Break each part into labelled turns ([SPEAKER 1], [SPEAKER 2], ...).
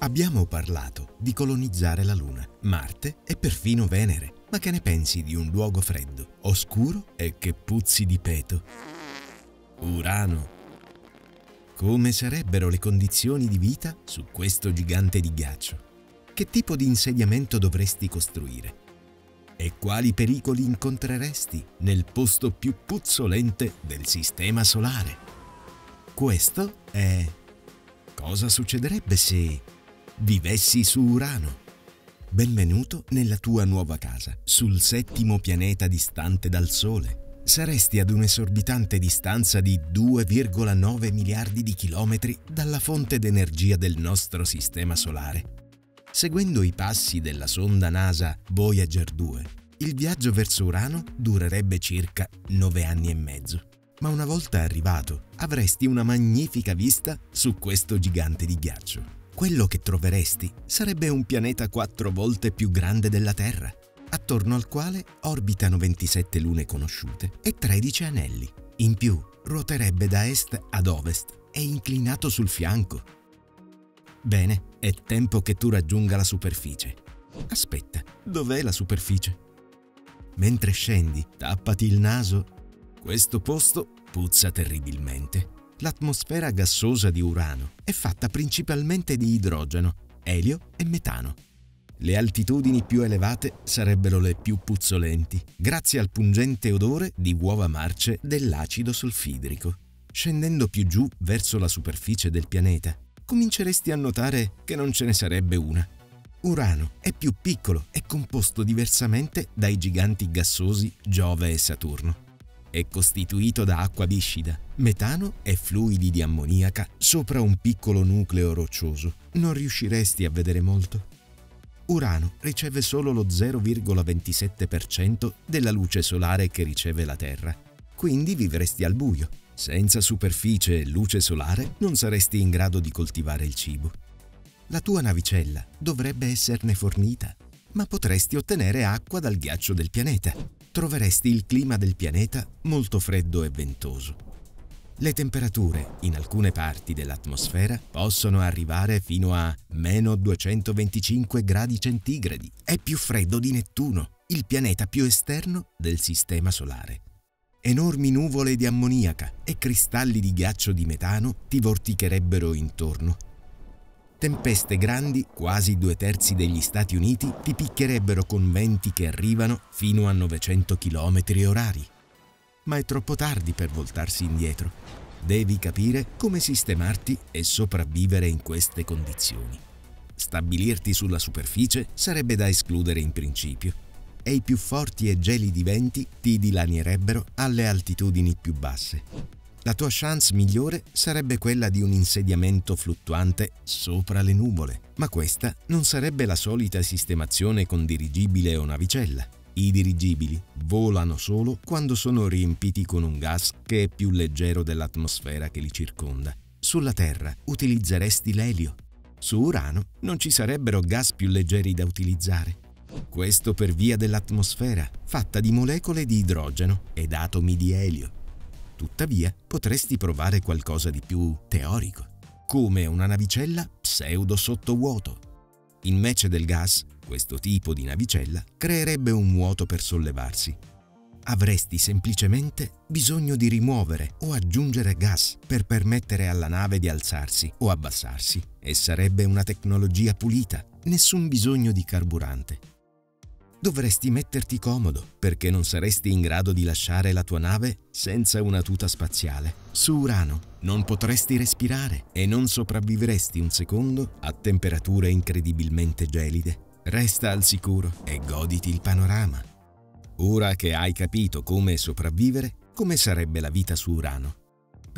[SPEAKER 1] Abbiamo parlato di colonizzare la Luna, Marte e perfino Venere. Ma che ne pensi di un luogo freddo, oscuro e che puzzi di peto? Urano. Come sarebbero le condizioni di vita su questo gigante di ghiaccio? Che tipo di insediamento dovresti costruire? E quali pericoli incontreresti nel posto più puzzolente del Sistema Solare? Questo è... Cosa succederebbe se vivessi su Urano? Benvenuto nella tua nuova casa, sul settimo pianeta distante dal Sole. Saresti ad un'esorbitante distanza di 2,9 miliardi di chilometri dalla fonte d'energia del nostro Sistema Solare Seguendo i passi della sonda NASA Voyager 2, il viaggio verso Urano durerebbe circa nove anni e mezzo. Ma una volta arrivato, avresti una magnifica vista su questo gigante di ghiaccio. Quello che troveresti sarebbe un pianeta quattro volte più grande della Terra, attorno al quale orbitano 27 lune conosciute e 13 anelli. In più, ruoterebbe da est ad ovest e inclinato sul fianco, Bene, è tempo che tu raggiunga la superficie. Aspetta, dov'è la superficie? Mentre scendi, tappati il naso. Questo posto puzza terribilmente. L'atmosfera gassosa di Urano è fatta principalmente di idrogeno, elio e metano. Le altitudini più elevate sarebbero le più puzzolenti, grazie al pungente odore di uova marce dell'acido solfidrico. Scendendo più giù verso la superficie del pianeta, cominceresti a notare che non ce ne sarebbe una. Urano è più piccolo e composto diversamente dai giganti gassosi Giove e Saturno. È costituito da acqua viscida, metano e fluidi di ammoniaca sopra un piccolo nucleo roccioso. Non riusciresti a vedere molto. Urano riceve solo lo 0,27% della luce solare che riceve la Terra, quindi vivresti al buio senza superficie e luce solare non saresti in grado di coltivare il cibo. La tua navicella dovrebbe esserne fornita, ma potresti ottenere acqua dal ghiaccio del pianeta. Troveresti il clima del pianeta molto freddo e ventoso. Le temperature in alcune parti dell'atmosfera possono arrivare fino a meno 225 gradi centigradi. È più freddo di Nettuno, il pianeta più esterno del Sistema Solare. Enormi nuvole di ammoniaca e cristalli di ghiaccio di metano ti vorticherebbero intorno. Tempeste grandi, quasi due terzi degli Stati Uniti, ti picchierebbero con venti che arrivano fino a 900 km orari. Ma è troppo tardi per voltarsi indietro. Devi capire come sistemarti e sopravvivere in queste condizioni. Stabilirti sulla superficie sarebbe da escludere in principio e i più forti e gelidi venti ti dilanierebbero alle altitudini più basse. La tua chance migliore sarebbe quella di un insediamento fluttuante sopra le nuvole, ma questa non sarebbe la solita sistemazione con dirigibile o navicella. I dirigibili volano solo quando sono riempiti con un gas che è più leggero dell'atmosfera che li circonda. Sulla Terra utilizzeresti l'elio. Su Urano non ci sarebbero gas più leggeri da utilizzare. Questo per via dell'atmosfera, fatta di molecole di idrogeno ed atomi di elio. Tuttavia, potresti provare qualcosa di più teorico, come una navicella pseudo sottovuoto. Invece del gas, questo tipo di navicella creerebbe un vuoto per sollevarsi. Avresti semplicemente bisogno di rimuovere o aggiungere gas per permettere alla nave di alzarsi o abbassarsi e sarebbe una tecnologia pulita, nessun bisogno di carburante. Dovresti metterti comodo perché non saresti in grado di lasciare la tua nave senza una tuta spaziale. Su Urano non potresti respirare e non sopravvivresti un secondo a temperature incredibilmente gelide. Resta al sicuro e goditi il panorama. Ora che hai capito come sopravvivere, come sarebbe la vita su Urano,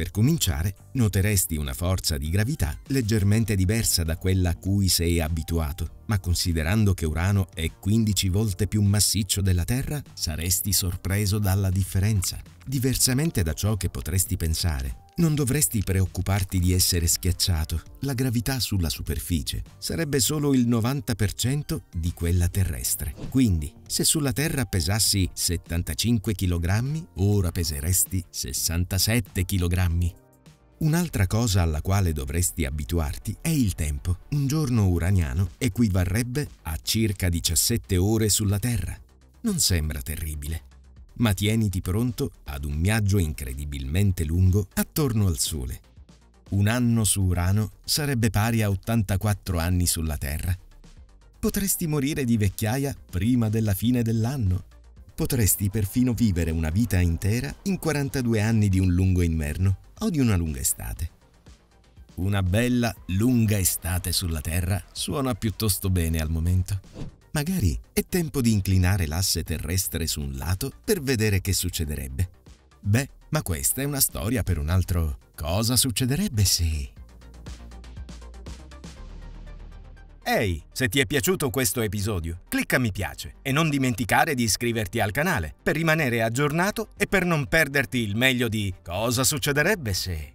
[SPEAKER 1] per cominciare, noteresti una forza di gravità leggermente diversa da quella a cui sei abituato, ma considerando che Urano è 15 volte più massiccio della Terra, saresti sorpreso dalla differenza. Diversamente da ciò che potresti pensare, non dovresti preoccuparti di essere schiacciato. La gravità sulla superficie sarebbe solo il 90% di quella terrestre. Quindi, se sulla Terra pesassi 75 kg, ora peseresti 67 kg. Un'altra cosa alla quale dovresti abituarti è il tempo. Un giorno uraniano equivarrebbe a circa 17 ore sulla Terra. Non sembra terribile, ma tieniti pronto ad un viaggio incredibilmente lungo attorno al Sole. Un anno su Urano sarebbe pari a 84 anni sulla Terra. Potresti morire di vecchiaia prima della fine dell'anno. Potresti perfino vivere una vita intera in 42 anni di un lungo inverno o di una lunga estate. Una bella lunga estate sulla Terra suona piuttosto bene al momento. Magari è tempo di inclinare l'asse terrestre su un lato per vedere che succederebbe. Beh, ma questa è una storia per un altro. Cosa succederebbe se... Ehi, se ti è piaciuto questo episodio, clicca mi piace e non dimenticare di iscriverti al canale per rimanere aggiornato e per non perderti il meglio di Cosa succederebbe se...